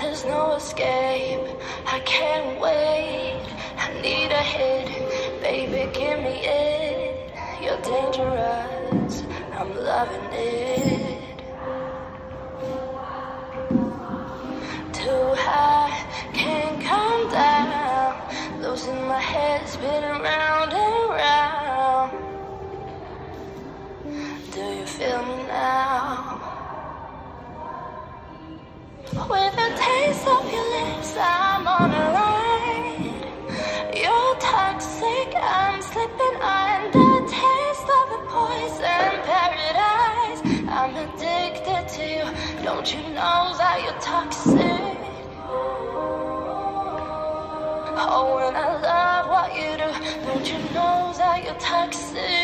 There's no escape. I can't wait. I need a hit. Baby, give me it. You're dangerous. I'm loving it. Too high, can't come down. Losing my head, spinning round and round. Do you feel me now? With a of your lips, I'm on a ride. You're toxic, I'm slipping under. Taste of the poison paradise. I'm addicted to you. Don't you know that you're toxic? Oh, when I love what you do, don't you know that you're toxic?